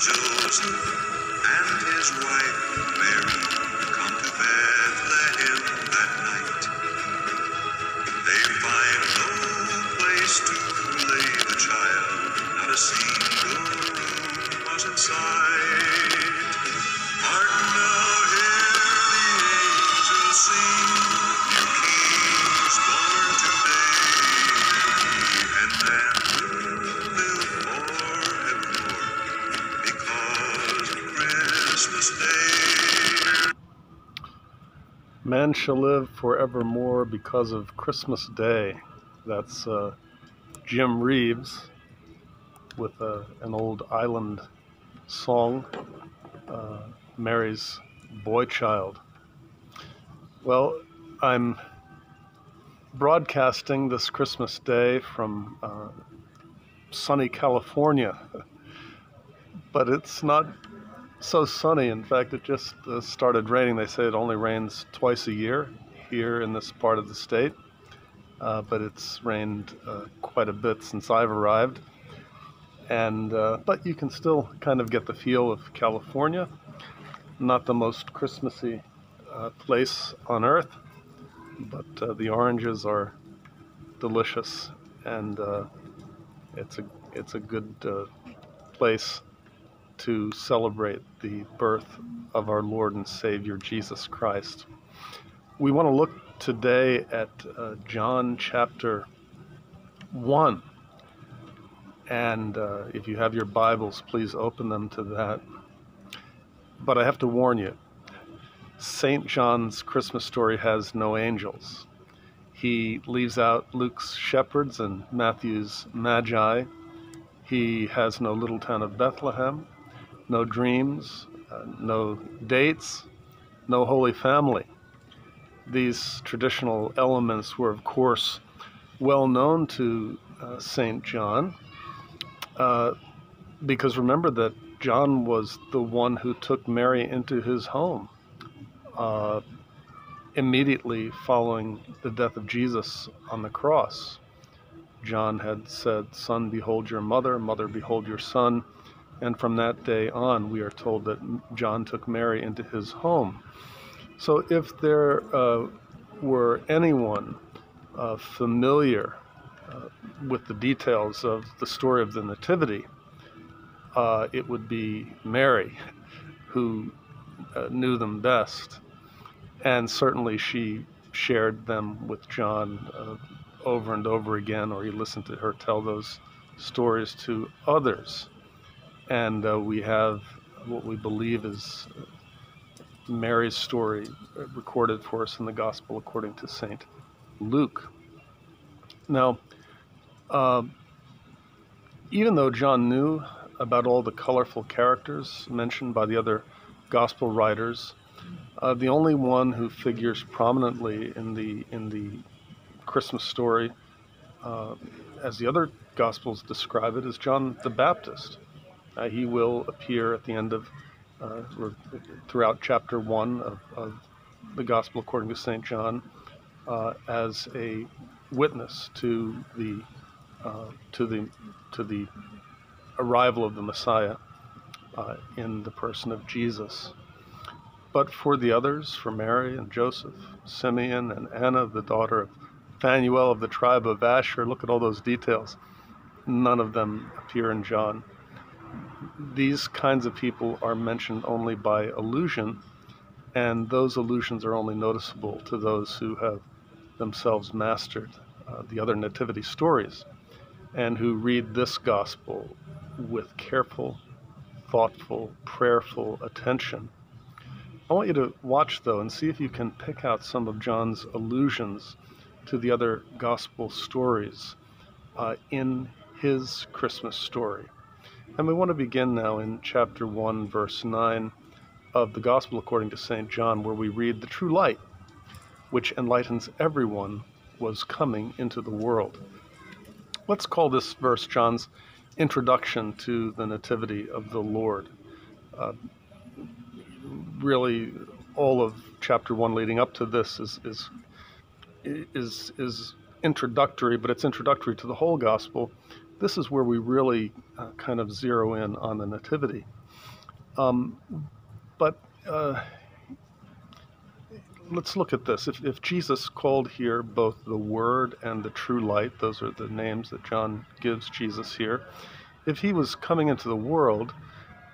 Joseph and his wife Mary come to Bethlehem Man shall live forevermore because of Christmas Day. That's uh, Jim Reeves with uh, an old island song, uh, Mary's Boy Child. Well, I'm broadcasting this Christmas Day from uh, sunny California, but it's not so sunny. In fact, it just uh, started raining. They say it only rains twice a year here in this part of the state, uh, but it's rained uh, quite a bit since I've arrived. And uh, but you can still kind of get the feel of California. Not the most Christmassy uh, place on earth, but uh, the oranges are delicious, and it's a it's a good place to celebrate the birth of our Lord and Savior Jesus Christ. We want to look today at uh, John chapter 1. And uh, if you have your Bibles, please open them to that. But I have to warn you St. John's Christmas story has no angels. He leaves out Luke's shepherds and Matthew's magi. He has no little town of Bethlehem no dreams, uh, no dates, no holy family. These traditional elements were, of course, well known to uh, St. John, uh, because remember that John was the one who took Mary into his home uh, immediately following the death of Jesus on the cross. John had said, Son, behold your mother, mother, behold your son. And from that day on, we are told that John took Mary into his home. So if there uh, were anyone uh, familiar uh, with the details of the story of the Nativity, uh, it would be Mary who uh, knew them best. And certainly she shared them with John uh, over and over again, or he listened to her tell those stories to others and uh, we have what we believe is Mary's story recorded for us in the Gospel according to Saint Luke. Now, uh, even though John knew about all the colorful characters mentioned by the other Gospel writers, uh, the only one who figures prominently in the in the Christmas story, uh, as the other Gospels describe it, is John the Baptist. Uh, he will appear at the end of, uh, or throughout chapter one of, of, the Gospel according to St. John, uh, as a witness to the uh, to the to the arrival of the Messiah uh, in the person of Jesus. But for the others, for Mary and Joseph, Simeon and Anna, the daughter of Phanuel of the tribe of Asher, look at all those details. None of them appear in John these kinds of people are mentioned only by allusion, and those allusions are only noticeable to those who have themselves mastered uh, the other nativity stories and who read this gospel with careful, thoughtful, prayerful attention. I want you to watch, though, and see if you can pick out some of John's allusions to the other gospel stories uh, in his Christmas story. And we want to begin now in chapter 1, verse 9 of the Gospel according to St. John, where we read, The true light, which enlightens everyone, was coming into the world. Let's call this verse John's introduction to the Nativity of the Lord. Uh, really, all of chapter 1 leading up to this is, is, is, is introductory, but it's introductory to the whole Gospel this is where we really uh, kind of zero in on the nativity. Um, but uh, let's look at this. If, if Jesus called here both the Word and the true light, those are the names that John gives Jesus here. If he was coming into the world,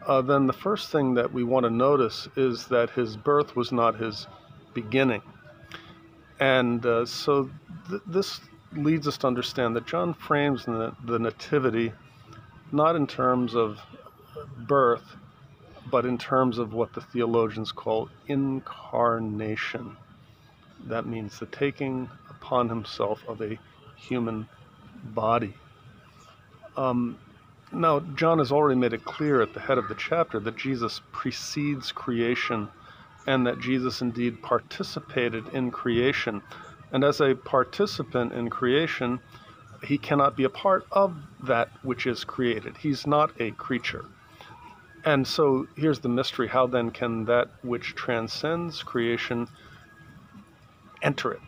uh, then the first thing that we want to notice is that his birth was not his beginning. And uh, so th- this leads us to understand that John frames the, the nativity not in terms of birth, but in terms of what the theologians call incarnation. That means the taking upon himself of a human body. Um, now, John has already made it clear at the head of the chapter that Jesus precedes creation and that Jesus indeed participated in creation. And as a participant in creation, he cannot be a part of that which is created. He's not a creature. And so here's the mystery how then can that which transcends creation enter it,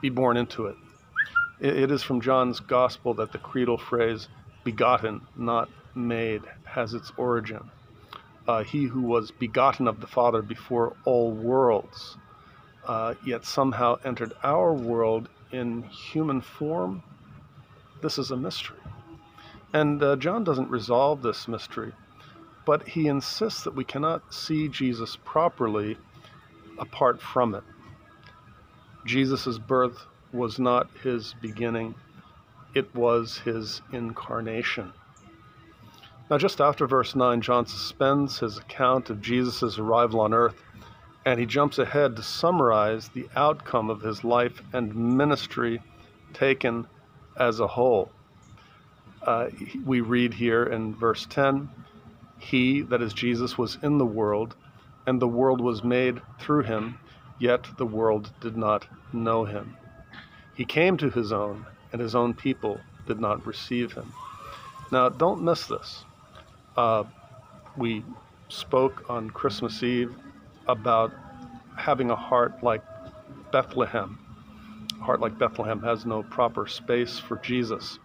be born into it? It is from John's gospel that the creedal phrase, begotten, not made, has its origin. Uh, he who was begotten of the Father before all worlds, uh, yet somehow entered our world in human form. This is a mystery. And uh, John doesn't resolve this mystery but he insists that we cannot see Jesus properly apart from it. Jesus' birth was not his beginning, it was his incarnation. Now, just after verse 9, John suspends his account of Jesus' arrival on earth and he jumps ahead to summarize the outcome of his life and ministry taken as a whole. Uh, we read here in verse 10 he, that is Jesus, was in the world, and the world was made through him, yet the world did not know him. He came to his own, and his own people did not receive him. Now, don't miss this. Uh, we spoke on Christmas Eve about having a heart like Bethlehem. A heart like Bethlehem has no proper space for Jesus.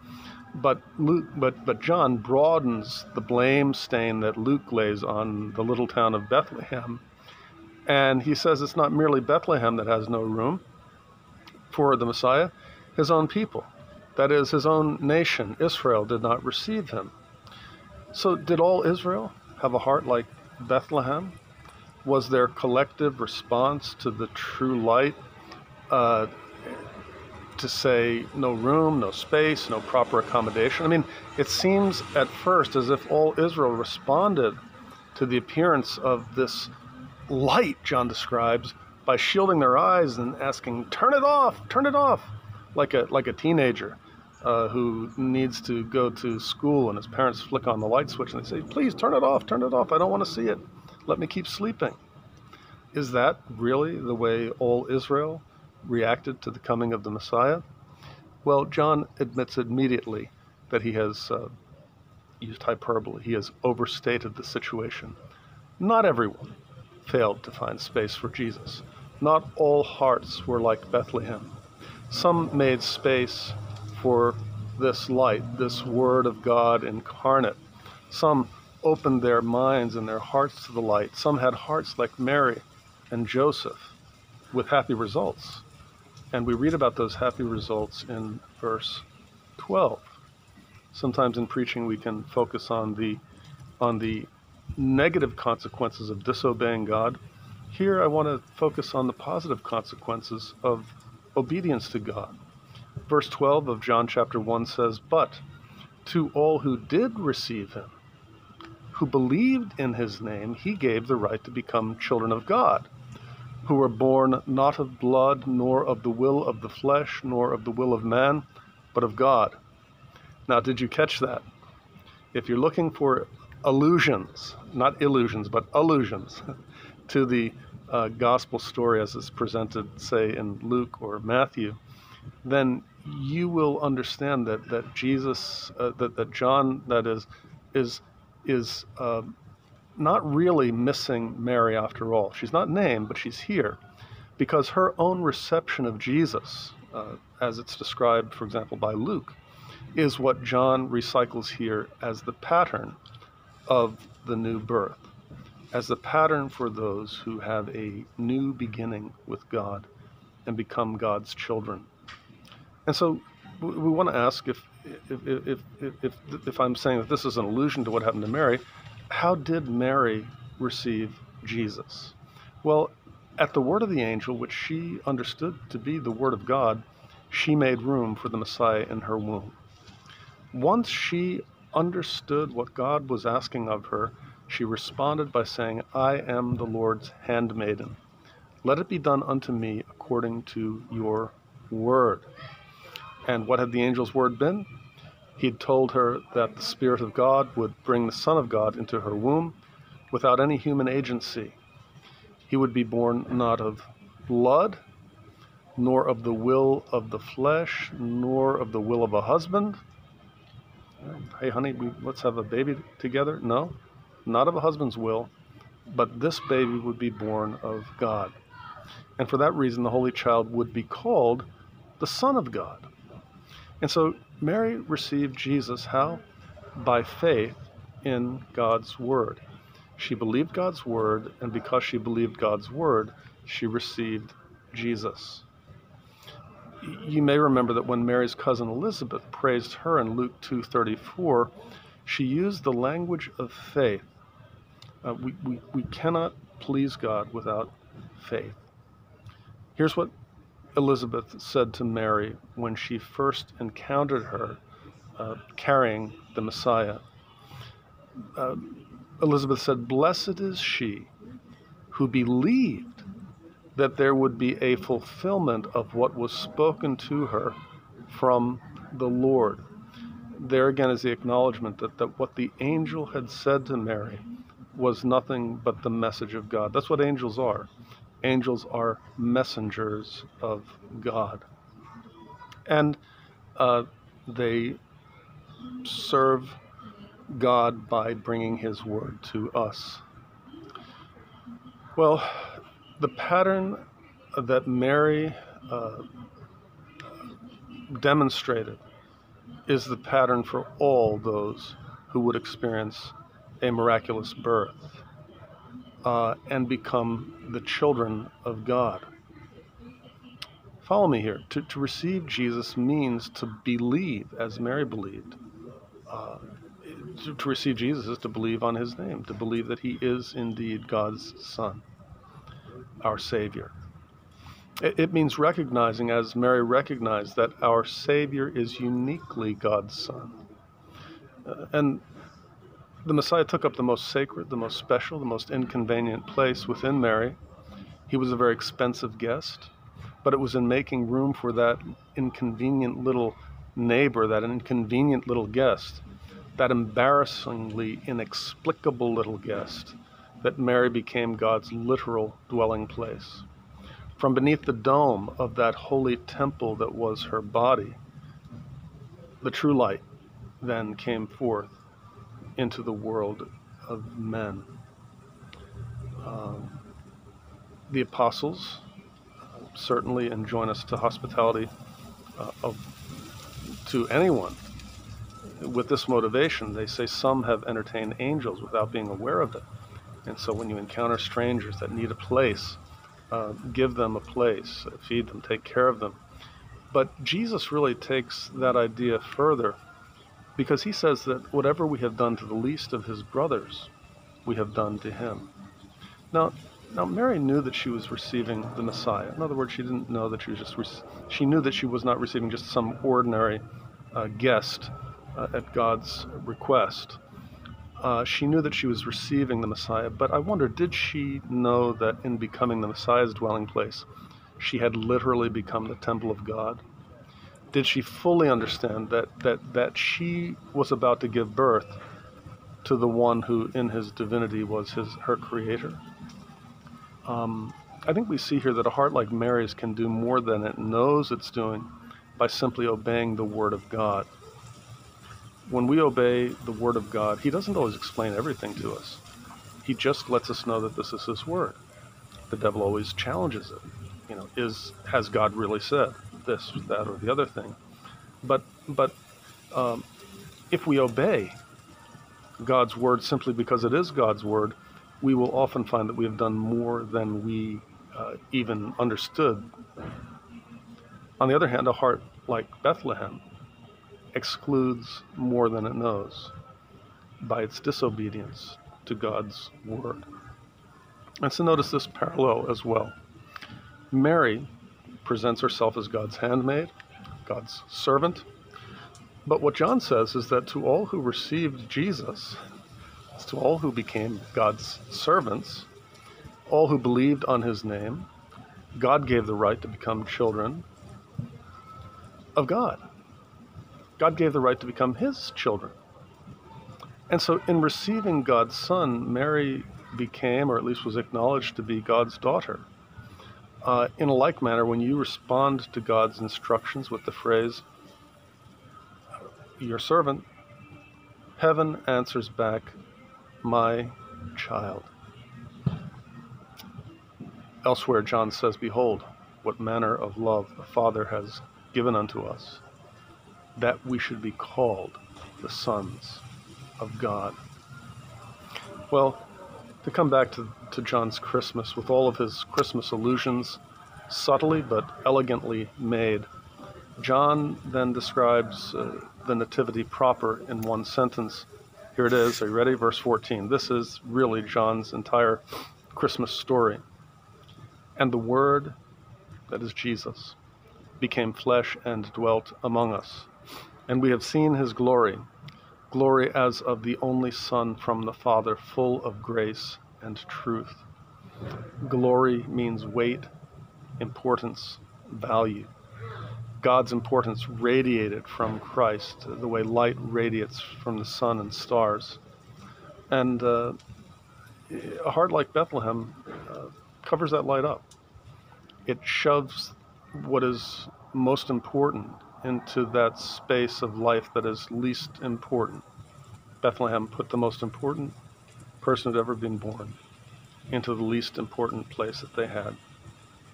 But Luke, but but John broadens the blame stain that Luke lays on the little town of Bethlehem, and he says it's not merely Bethlehem that has no room for the Messiah; his own people, that is, his own nation, Israel, did not receive him. So, did all Israel have a heart like Bethlehem? Was their collective response to the true light uh, to say no room, no space, no proper accommodation. I mean, it seems at first as if all Israel responded to the appearance of this light, John describes, by shielding their eyes and asking, "Turn it off! Turn it off!" like a like a teenager uh, who needs to go to school and his parents flick on the light switch and they say, "Please turn it off! Turn it off! I don't want to see it. Let me keep sleeping." Is that really the way all Israel reacted to the coming of the Messiah? Well, John admits immediately that he has uh, used hyperbole, he has overstated the situation. Not everyone failed to find space for Jesus. Not all hearts were like Bethlehem. Some made space for this light, this Word of God incarnate. Some opened their minds and their hearts to the light. Some had hearts like Mary and Joseph with happy results. And we read about those happy results in verse 12. Sometimes in preaching we can focus on the on the negative consequences of disobeying God. Here I want to focus on the positive consequences of obedience to God. Verse 12 of John chapter 1 says, "But to all who did receive him, who believed in his name, he gave the right to become children of God." who were born not of blood, nor of the will of the flesh, nor of the will of man, but of God. Now, did you catch that? If you're looking for allusions, not illusions, but allusions to the uh, gospel story as it's presented, say, in Luke or Matthew, then you will understand that, that Jesus, uh, that, that John, that is, is, is uh, not really missing Mary after all. She's not named, but she's here because her own reception of Jesus, uh, as it's described, for example, by Luke, is what John recycles here as the pattern of the new birth, as the pattern for those who have a new beginning with God and become God's children. And so we, want to ask if, if, if, if, if I'm saying that this is an allusion to what happened to Mary, how did Mary receive Jesus? Well, at the word of the angel, which she understood to be the word of God, she made room for the Messiah in her womb. Once she understood what God was asking of her, she responded by saying, I am the Lord's handmaiden. Let it be done unto me according to your word. And what had the angel's word been? He'd told her that the Spirit of God would bring the Son of God into her womb without any human agency. He would be born not of blood, nor of the will of the flesh, nor of the will of a husband. Hey, honey, we, let's have a baby together. No, not of a husband's will, but this baby would be born of God. And for that reason, the Holy Child would be called the Son of God. And so Mary received Jesus how? By faith in God's Word. She believed God's Word, and because she believed God's Word, she received Jesus. You may remember that when Mary's cousin Elizabeth praised her in Luke 2:34, she used the language of faith. Uh, we, we, we cannot please God without faith. Here's what Elizabeth said to Mary when she first encountered her uh, carrying the Messiah. Uh, Elizabeth said, Blessed is she who believed that there would be a fulfillment of what was spoken to her from the Lord. There again is the acknowledgement that, that what the angel had said to Mary was nothing but the message of God. That's what angels are angels are messengers of God. And uh, they serve God by bringing His word to us. Well, the pattern that Mary uh, demonstrated is the pattern for all those who would experience a miraculous birth uh, and become the children of God. Follow me here. To, to receive Jesus means to believe as Mary believed. Uh, to, to receive Jesus is to believe on his name, to believe that he is indeed God's Son, our Savior. It, it means recognizing, as Mary recognized, that our Savior is uniquely God's Son. Uh, and the Messiah took up the most sacred, the most special, the most inconvenient place within Mary. He was a very expensive guest, but it was in making room for that inconvenient little neighbor, that inconvenient little guest, that embarrassingly inexplicable little guest, that Mary became God's literal dwelling place. From beneath the dome of that holy temple that was her body, the true light then came forth into the world of men. Um, the apostles uh, certainly enjoin us to hospitality uh, of, to anyone with this motivation. They say some have entertained angels without being aware of it. And so when you encounter strangers that need a place, uh, give them a place, feed them, take care of them. But Jesus really takes that idea further because he says that whatever we have done to the least of his brothers, we have done to him. Now, now Mary knew that she was receiving the Messiah. In other words, she didn't know that she was just re- she knew that she was not receiving just some ordinary uh, guest uh, at God's request. Uh, she knew that she was receiving the Messiah, but I wonder, did she know that in becoming the Messiah's dwelling place, she had literally become the temple of God? Did she fully understand that, that, that she was about to give birth to the one who, in his divinity, was his, her creator? Um, I think we see here that a heart like Mary's can do more than it knows it's doing by simply obeying the Word of God. When we obey the Word of God, He doesn't always explain everything to us. He just lets us know that this is His Word. The devil always challenges it. You know, is has God really said? This, that, or the other thing. But but Um, if we obey God's word simply because it is God's word, we will often find that we have done more than we uh, even understood. On the other hand, a heart like Bethlehem excludes more than it knows by its disobedience to God's word. And so notice this parallel as well. Mary presents herself as God's handmaid, God's servant. But what John says is that to all who received Jesus, to all who became God's servants, all who believed on his name, God gave the right to become children of God. God gave the right to become his children. And so, in receiving God's Son, Mary became, or at least was acknowledged to be, God's daughter. Uh, in a like manner, when you respond to God's instructions with the phrase, Your servant, heaven answers back, My child. Elsewhere, John says, Behold, what manner of love the Father has given unto us, that we should be called the sons of God. Well, to come back to, to John's Christmas, with all of his Christmas allusions, subtly but elegantly made, John then describes uh, the Nativity proper in one sentence. Here it is. Are you ready? Verse 14. This is really John's entire Christmas story. And the Word, that is Jesus, became flesh and dwelt among us. And we have seen his glory glory as of the only Son from the Father, full of grace and truth. Glory means weight, importance, value. God's importance radiated from Christ, the way light radiates from the sun and stars. And uh, a heart like Bethlehem uh, covers that light up. It shoves what is most important into that space of life that is least important. Bethlehem put the most important person who'd ever been born into the least important place that they had,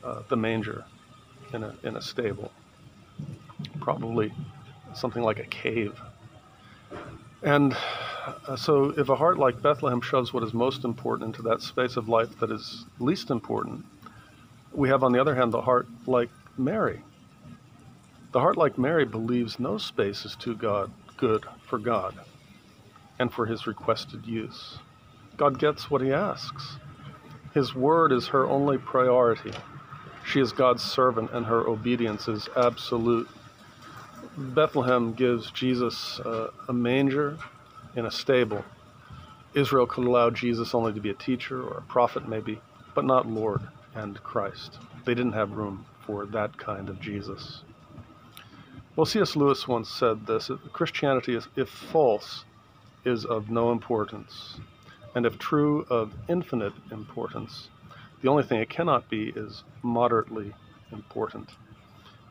uh, the manger in a, in a stable, probably something like a cave. And uh, so, if a heart like Bethlehem shoves what is most important into that space of life that is least important, we have, on the other hand, the heart like Mary the heart like Mary believes no space is too God, good for God and for his requested use. God gets what he asks. His word is her only priority. She is God's servant and her obedience is absolute. Bethlehem gives Jesus uh, a manger in a stable. Israel could allow Jesus only to be a teacher or a prophet, maybe, but not Lord and Christ. They didn't have room for that kind of Jesus. Well, C.S. Lewis once said this Christianity, is, if false, is of no importance, and if true, of infinite importance. The only thing it cannot be is moderately important.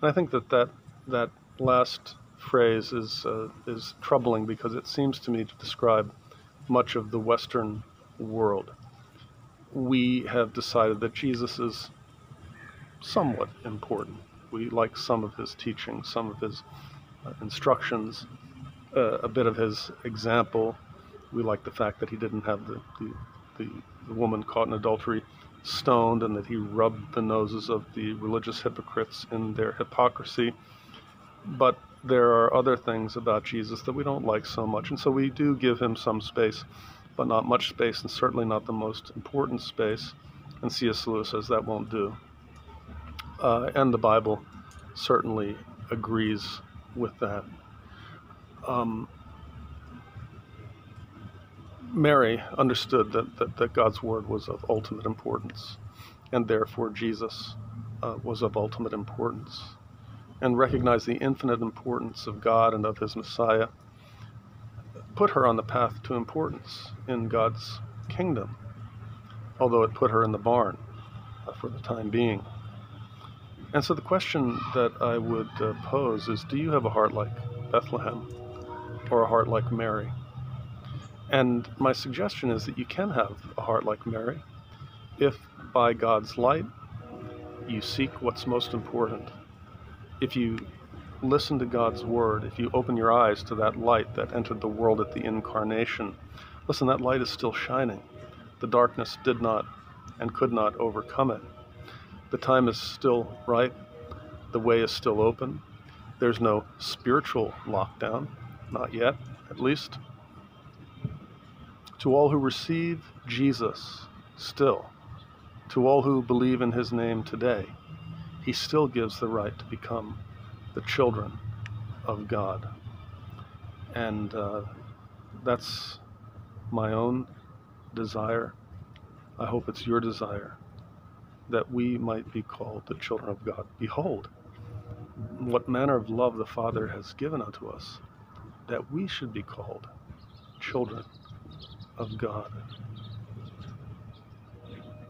And I think that that, that last phrase is, uh, is troubling because it seems to me to describe much of the Western world. We have decided that Jesus is somewhat important we like some of his teaching, some of his uh, instructions, uh, a bit of his example. We like the fact that he didn't have the, the, the, the woman caught in adultery stoned and that he rubbed the noses of the religious hypocrites in their hypocrisy. But there are other things about Jesus that we don't like so much, and so we do give him some space, but not much space, and certainly not the most important space. And C.S. Lewis says that won't do uh, and the Bible certainly agrees with that. Um, Mary understood that, that, that, God's word was of ultimate importance, and therefore Jesus uh, was of ultimate importance, and recognized the infinite importance of God and of his Messiah, put her on the path to importance in God's kingdom, although it put her in the barn uh, for the time being. And so the question that I would uh, pose is do you have a heart like Bethlehem or a heart like Mary? And my suggestion is that you can have a heart like Mary if by God's light you seek what's most important. If you listen to God's word, if you open your eyes to that light that entered the world at the incarnation, listen, that light is still shining. The darkness did not and could not overcome it. The time is still right. The way is still open. There's no spiritual lockdown, not yet, at least. To all who receive Jesus still, to all who believe in his name today, he still gives the right to become the children of God. And uh, that's my own desire. I hope it's your desire that we might be called the children of God. Behold, what manner of love the Father has given unto us, that we should be called children of God.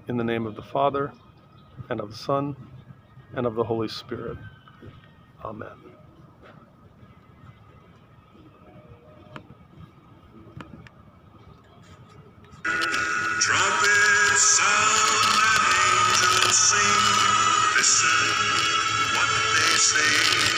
In the name of the Father, and of the Son, and of the Holy Spirit. Amen. Trumpets sound sing, listen what they say.